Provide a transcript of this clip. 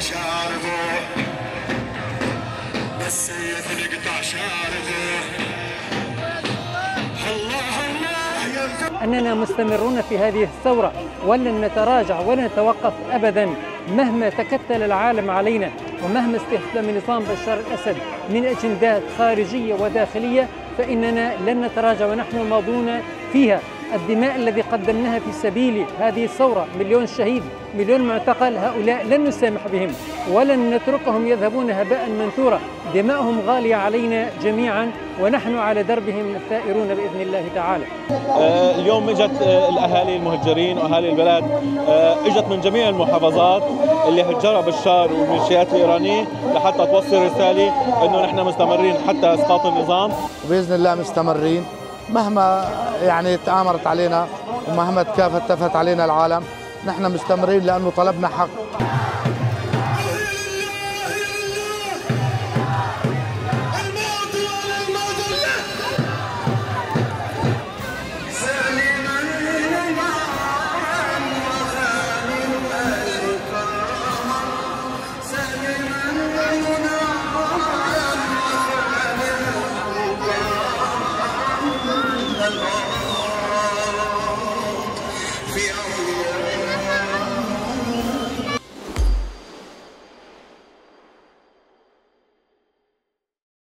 شاربه شاربه أننا مستمرون في هذه الثورة ولن نتراجع ولن نتوقف أبدا مهما تكتل العالم علينا ومهما استخدم نظام بشار الأسد من أجندات خارجية وداخلية فإننا لن نتراجع ونحن ماضون فيها. الدماء الذي قدمناها في سبيل هذه الثورة مليون شهيد مليون معتقل هؤلاء لن نسامح بهم ولن نتركهم يذهبون هباء منثورا. دماءهم غالية علينا جميعا ونحن على دربهم الثائرون بإذن الله تعالى. آه، اليوم اجت آه، الأهالي المهجرين وأهالي البلد آه، اجت من جميع المحافظات اللي هجرها بشار والميليشيات الايرانيه لحتى توصل رسالة إنه نحن مستمرين حتى إسقاط النظام. وباذن الله مستمرين. مهما يعني تآمرت علينا ومهما تكافتفت علينا العالم نحن مستمرين لأنه طلبنا حق.